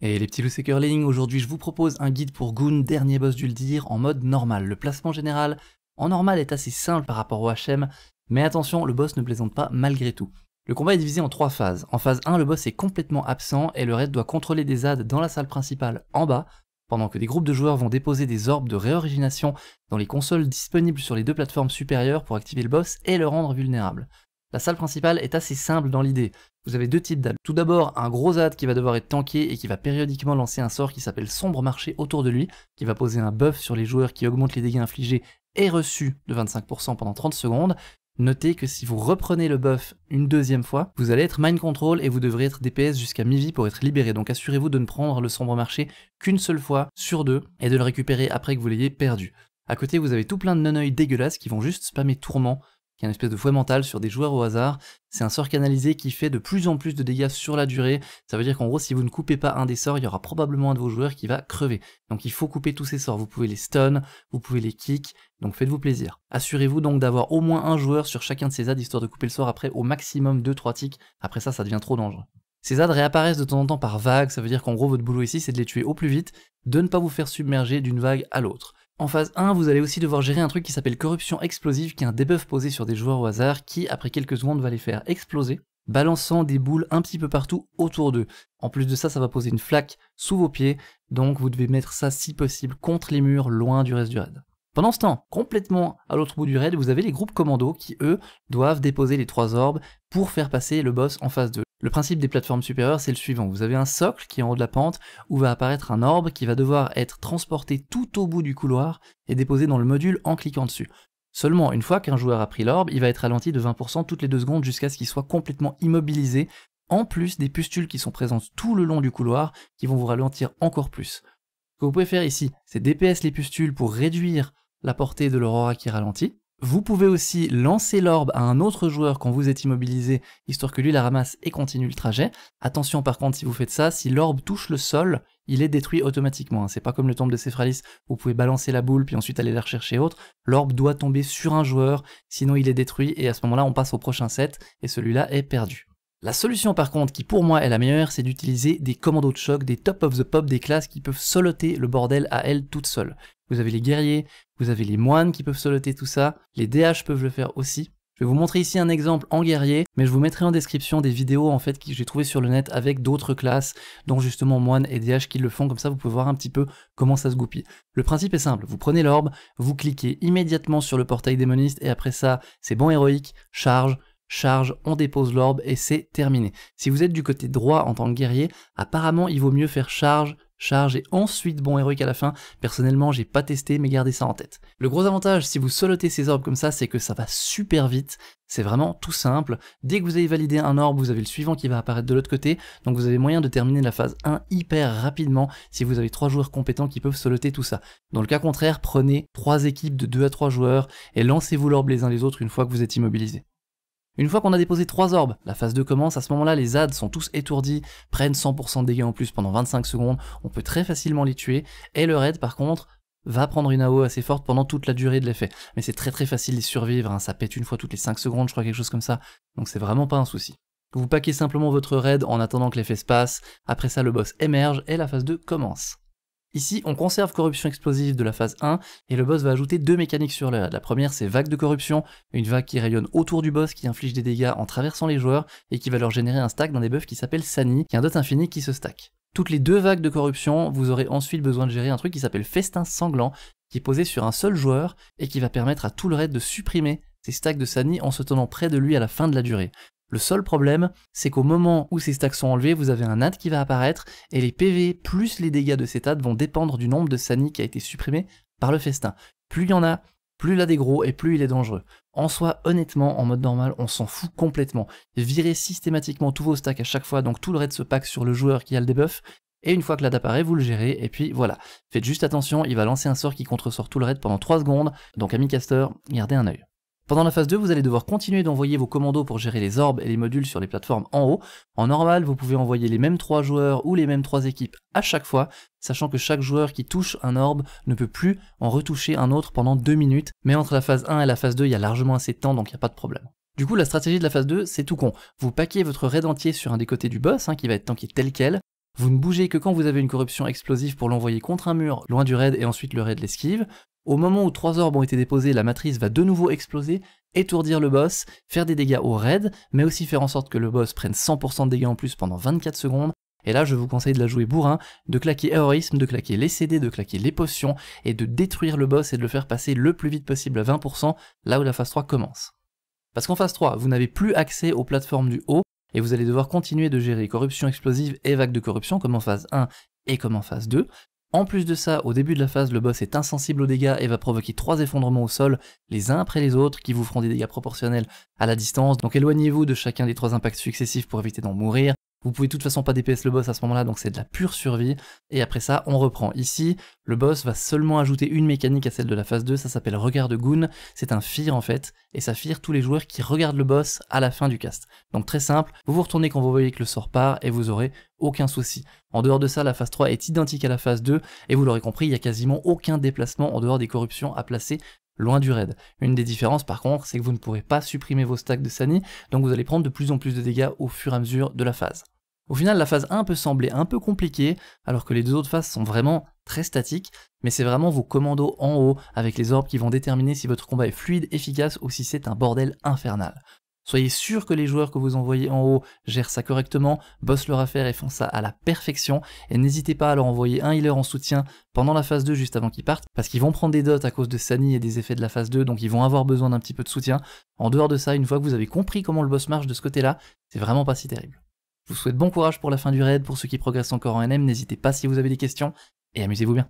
Et les petits loups curling, aujourd'hui je vous propose un guide pour Goon, dernier boss du Ldir, en mode normal. Le placement général en normal est assez simple par rapport au HM, mais attention, le boss ne plaisante pas malgré tout. Le combat est divisé en trois phases. En phase 1, le boss est complètement absent et le raid doit contrôler des ZAD dans la salle principale en bas, pendant que des groupes de joueurs vont déposer des orbes de réorigination dans les consoles disponibles sur les deux plateformes supérieures pour activer le boss et le rendre vulnérable. La salle principale est assez simple dans l'idée. Vous avez deux types d'AD. Tout d'abord, un gros AD qui va devoir être tanké et qui va périodiquement lancer un sort qui s'appelle Sombre Marché autour de lui, qui va poser un buff sur les joueurs qui augmente les dégâts infligés et reçus de 25% pendant 30 secondes. Notez que si vous reprenez le buff une deuxième fois, vous allez être mind control et vous devrez être DPS jusqu'à mi-vie pour être libéré. Donc assurez-vous de ne prendre le sombre marché qu'une seule fois sur deux et de le récupérer après que vous l'ayez perdu. À côté, vous avez tout plein de non dégueulasses qui vont juste spammer tourment qui est une espèce de fouet mental sur des joueurs au hasard. C'est un sort canalisé qui fait de plus en plus de dégâts sur la durée. Ça veut dire qu'en gros, si vous ne coupez pas un des sorts, il y aura probablement un de vos joueurs qui va crever. Donc il faut couper tous ces sorts. Vous pouvez les stun, vous pouvez les kick, donc faites-vous plaisir. Assurez-vous donc d'avoir au moins un joueur sur chacun de ces adds, histoire de couper le sort après au maximum 2-3 ticks. Après ça, ça devient trop dangereux. Ces adds réapparaissent de temps en temps par vagues, ça veut dire qu'en gros votre boulot ici c'est de les tuer au plus vite, de ne pas vous faire submerger d'une vague à l'autre. En phase 1, vous allez aussi devoir gérer un truc qui s'appelle corruption explosive, qui est un debuff posé sur des joueurs au hasard, qui après quelques secondes va les faire exploser, balançant des boules un petit peu partout autour d'eux. En plus de ça, ça va poser une flaque sous vos pieds, donc vous devez mettre ça si possible contre les murs, loin du reste du raid. Pendant ce temps, complètement à l'autre bout du raid, vous avez les groupes commandos qui, eux, doivent déposer les trois orbes pour faire passer le boss en phase 2. Le principe des plateformes supérieures, c'est le suivant. Vous avez un socle qui est en haut de la pente où va apparaître un orbe qui va devoir être transporté tout au bout du couloir et déposé dans le module en cliquant dessus. Seulement, une fois qu'un joueur a pris l'orbe, il va être ralenti de 20% toutes les deux secondes jusqu'à ce qu'il soit complètement immobilisé, en plus des pustules qui sont présentes tout le long du couloir qui vont vous ralentir encore plus. Ce que vous pouvez faire ici, c'est DPS les pustules pour réduire la portée de l'aurora qui ralentit, vous pouvez aussi lancer l'orbe à un autre joueur quand vous êtes immobilisé, histoire que lui la ramasse et continue le trajet. Attention par contre si vous faites ça, si l'orbe touche le sol, il est détruit automatiquement. Hein. C'est pas comme le temple de Cephralis, vous pouvez balancer la boule puis ensuite aller la rechercher autre. L'orbe doit tomber sur un joueur, sinon il est détruit et à ce moment-là on passe au prochain set et celui-là est perdu. La solution par contre qui pour moi est la meilleure, c'est d'utiliser des commandos de choc, des top of the pop, des classes qui peuvent soloter le bordel à elles toutes seules. Vous avez les guerriers, vous avez les moines qui peuvent soloter tout ça, les DH peuvent le faire aussi. Je vais vous montrer ici un exemple en guerrier, mais je vous mettrai en description des vidéos en fait que j'ai trouvé sur le net avec d'autres classes, dont justement moines et DH qui le font, comme ça vous pouvez voir un petit peu comment ça se goupille. Le principe est simple, vous prenez l'orbe, vous cliquez immédiatement sur le portail démoniste et après ça, c'est bon héroïque, charge, charge, on dépose l'orbe et c'est terminé. Si vous êtes du côté droit en tant que guerrier, apparemment il vaut mieux faire charge, charge et ensuite bon héroïque à la fin. Personnellement, j'ai pas testé, mais gardez ça en tête. Le gros avantage, si vous solotez ces orbes comme ça, c'est que ça va super vite. C'est vraiment tout simple. Dès que vous avez validé un orbe, vous avez le suivant qui va apparaître de l'autre côté. Donc vous avez moyen de terminer la phase 1 hyper rapidement si vous avez trois joueurs compétents qui peuvent soloter tout ça. Dans le cas contraire, prenez trois équipes de 2 à 3 joueurs et lancez-vous l'orbe les uns les autres une fois que vous êtes immobilisés. Une fois qu'on a déposé 3 orbes, la phase 2 commence, à ce moment-là les ZAD sont tous étourdis, prennent 100% de dégâts en plus pendant 25 secondes, on peut très facilement les tuer, et le raid par contre va prendre une AO assez forte pendant toute la durée de l'effet. Mais c'est très très facile d'y survivre, hein. ça pète une fois toutes les 5 secondes, je crois quelque chose comme ça, donc c'est vraiment pas un souci. Vous paquez simplement votre raid en attendant que l'effet se passe, après ça le boss émerge et la phase 2 commence. Ici, on conserve corruption explosive de la phase 1, et le boss va ajouter deux mécaniques sur l'air. La première, c'est vague de corruption, une vague qui rayonne autour du boss, qui inflige des dégâts en traversant les joueurs, et qui va leur générer un stack d'un des buffs qui s'appelle Sani, qui est un dot infini qui se stack. Toutes les deux vagues de corruption, vous aurez ensuite besoin de gérer un truc qui s'appelle Festin Sanglant, qui est posé sur un seul joueur, et qui va permettre à tout le raid de supprimer ces stacks de Sani en se tenant près de lui à la fin de la durée. Le seul problème, c'est qu'au moment où ces stacks sont enlevés, vous avez un ad qui va apparaître, et les PV plus les dégâts de cet ad vont dépendre du nombre de Sani qui a été supprimé par le festin. Plus il y en a, plus il a des gros et plus il est dangereux. En soi, honnêtement, en mode normal, on s'en fout complètement. Virez systématiquement tous vos stacks à chaque fois, donc tout le raid se pack sur le joueur qui a le debuff, et une fois que l'ad apparaît, vous le gérez, et puis voilà. Faites juste attention, il va lancer un sort qui contresort tout le raid pendant 3 secondes, donc ami caster, gardez un œil. Pendant la phase 2, vous allez devoir continuer d'envoyer vos commandos pour gérer les orbes et les modules sur les plateformes en haut. En normal, vous pouvez envoyer les mêmes 3 joueurs ou les mêmes 3 équipes à chaque fois, sachant que chaque joueur qui touche un orbe ne peut plus en retoucher un autre pendant 2 minutes, mais entre la phase 1 et la phase 2, il y a largement assez de temps, donc il n'y a pas de problème. Du coup, la stratégie de la phase 2, c'est tout con. Vous paquez votre raid entier sur un des côtés du boss, hein, qui va être tanké tel quel, Vous ne bougez que quand vous avez une corruption explosive pour l'envoyer contre un mur, loin du raid, et ensuite le raid l'esquive. Au moment où 3 orbes ont été déposés, la matrice va de nouveau exploser, étourdir le boss, faire des dégâts au raid, mais aussi faire en sorte que le boss prenne 100% de dégâts en plus pendant 24 secondes, et là, je vous conseille de la jouer bourrin, de claquer héroïsme, de claquer les CD, de claquer les potions, et de détruire le boss et de le faire passer le plus vite possible à 20%, là où la phase 3 commence. Parce qu'en phase 3, vous n'avez plus accès aux plateformes du haut, et vous allez devoir continuer de gérer corruption explosive et vague de corruption, comme en phase 1 et comme en phase 2. En plus de ça, au début de la phase, le boss est insensible aux dégâts et va provoquer trois effondrements au sol, les uns après les autres, qui vous feront des dégâts proportionnels à la distance. Donc éloignez-vous de chacun des trois impacts successifs pour éviter d'en mourir. Vous pouvez de toute façon pas DPS le boss à ce moment-là, donc c'est de la pure survie. Et après ça, on reprend. Ici, le boss va seulement ajouter une mécanique à celle de la phase 2, ça s'appelle Regard de Goon. C'est un fear en fait, et ça fear tous les joueurs qui regardent le boss à la fin du cast. Donc très simple, vous vous retournez quand vous voyez que le sort part, et vous aurez aucun souci. En dehors de ça, la phase 3 est identique à la phase 2, et vous l'aurez compris, il n'y a quasiment aucun déplacement en dehors des corruptions à placer loin du raid. Une des différences par contre, c'est que vous ne pourrez pas supprimer vos stacks de Sani, donc vous allez prendre de plus en plus de dégâts au fur et à mesure de la phase. Au final, la phase 1 peut sembler un peu compliquée, alors que les deux autres phases sont vraiment très statiques, mais c'est vraiment vos commandos en haut, avec les orbes qui vont déterminer si votre combat est fluide, efficace ou si c'est un bordel infernal. Soyez sûr que les joueurs que vous envoyez en haut gèrent ça correctement, bossent leur affaire et font ça à la perfection, et n'hésitez pas à leur envoyer un healer en soutien pendant la phase 2 juste avant qu'ils partent, parce qu'ils vont prendre des dots à cause de Sani et des effets de la phase 2, donc ils vont avoir besoin d'un petit peu de soutien. En dehors de ça, une fois que vous avez compris comment le boss marche de ce côté-là, c'est vraiment pas si terrible. Je vous souhaite bon courage pour la fin du raid, pour ceux qui progressent encore en NM, n'hésitez pas si vous avez des questions, et amusez-vous bien.